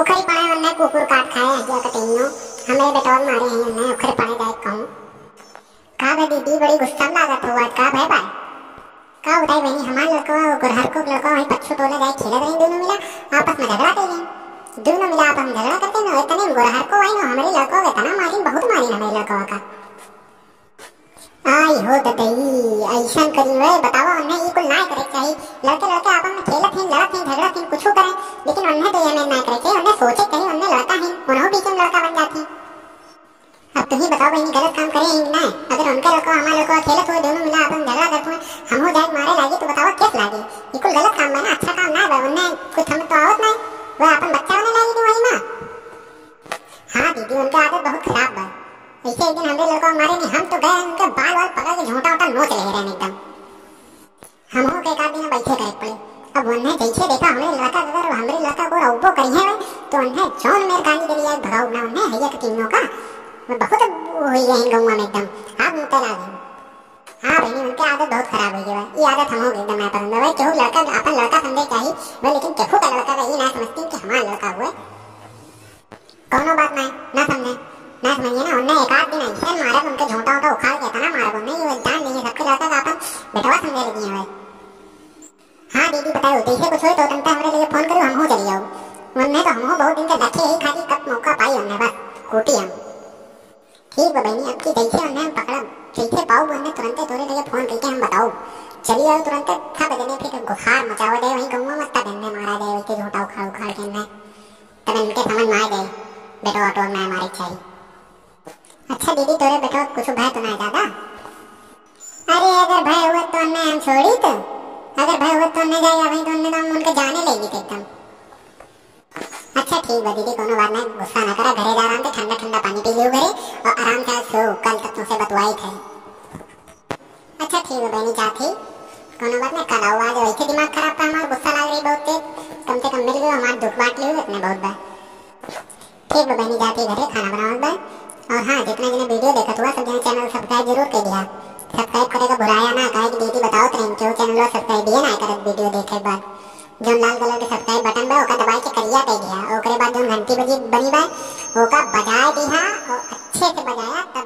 उखरी पाए वन्ने कुकुर काट खाए हजिया कटियो हमें बेटौल मारे हैं उन्हें उखरी पाए जाए कहूँ का बे दीदी, बड़ी गुस्सा लागत हो आज का भय पाए का बताई बहनी, हमारे लड़का वो गुरहर को लड़का वहीं पच्छू टोले जाए, खेले रहे दोनों मिला। आपस में झगड़ा कर दोनों मिला, आपस में झगड़ा करते ना, इतने गुरहर को वहीं हमारे लड़का को इतना मारी, बहुत मारी हमारे लड़का का। आई हो ददई ऐसा करी वे बतावा उन्हें ये कुल ना करे चाहिए लड़के लड़के आपन में खेलत हैं, लड़त हैं, झगड़त हैं लेकिन ये में ना करे चाहिए सोचे कहीं उन्हें लड़का है, उन्हों बीच में लड़का बन जाती अब तुम ही बताओ बहनी, गलत काम करे ना? अगर उनका लड़का हमारा लड़का खेलत हुए दोनों मिला, अपन झगड़ा करते हैं हम हो जाए मारे लागे तो बताओ किस लागे ये कुल गलत काम है ना अच्छा काम ना है उन्हें कुछ हम तो आवत नहीं वो अपन बच्चा होने लागी थी वही माँ। हाँ दीदी, उनका आदत बहुत खराब है। ऐसे एक दिन हमरे लड़का मारे नहीं, हम तो गए उनके बाल वाल पकड़ के झोंटा उटा नोच ले रहे एकदम। हम हो के एक आध दिन बैठे करे पड़े अब उन्हें जैसे देखा हमरे लड़का अगर हमरे है तो उन्हें जौन मेरे गाली दे दिया भगाओ ना उन्हें हैया के का मैं बहुत हुई है गौवा में एकदम। आप मुते ला गए हाँ बहनी उनकी आदत बहुत खराब हुई है ये आदत हम हो गई एकदम ना पसंद भाई केहू लड़का अपन लड़का समझे चाहिए वह लेकिन केहू का लड़का का ये ना समझती कि हमारा लड़का हुआ कौनो बात ना ना समझे, ना समझिए ना। उन्हें एक आध दिन ऐसे मारा, उनके झोंटा उठा उखाड़ के इतना मारा, उन्हें ये जान लेंगे सबके लड़का का अपन बेटवा समझे लगी है हाँ दीदी बताओ जैसे कुछ हो तो तुम हमारे लिए उन्हें तो हम हो बहुत दिन से देखे ही खाली कब मौका पाई उन्हें बस कूटी हम ठीक है बहनी की जैसे उन्हें पकड़ा जैसे पाओ उन्हें तुरंत थोड़े लगे फ़ोन करके हम बताओ चलिए आओ तुरंत था बजने फिर गुखार मचावा दे वहीं गौवा मत तक मारा दे वैसे झोंटा उखाड़ उखाड़ के उन्हें तब इनके समझ में आ गए बेटा ऑटो में हमारी चाहिए अच्छा दीदी तोरे बेटा कुछ भय तो नहीं ज़्यादा अरे अगर भय हुआ तो हमने हम छोड़ी तो अगर भय हुआ तो हमने जाएगा वहीं तो हमने तो हम उनके जाने लेगी एकदम अच्छा ठीक है दीदी, कोनो बात नहीं, गुस्सा ना करा, घरे जा आराम से, ठंडा ठंडा पानी पी लियो घरे, और आराम से सो कल तक तुमसे बतवाई थे। अच्छा ठीक है बहनी, जा थी कोनो बात नहीं, कल आओ, आज वैसे दिमाग खराब था हमारा, गुस्सा लग रही बहुत तेज। कम से कम मिल गयो हमारा दुख बांट लियो, इतने बहुत बार ठीक है बहनी जाती घरे, खाना बनाओ बार और हाँ जितना जिन्हें वीडियो देखा हुआ सब जने चैनल सब्सक्राइब ज़रूर कर दिया। सब्सक्राइब करेगा बुराया ना, कहे कि दीदी बताओ तो क्यों चैनल सब्सक्राइब दिए ना करे वीडियो देखे बाद जो लाल कलर के सब्सक्राइब बटन बा ओका दबाई के करिया दे दिया। ओकरे बाद जोन घंटी बजी बनी बा ओका बजाए दिया और अच्छे से बजाया, तब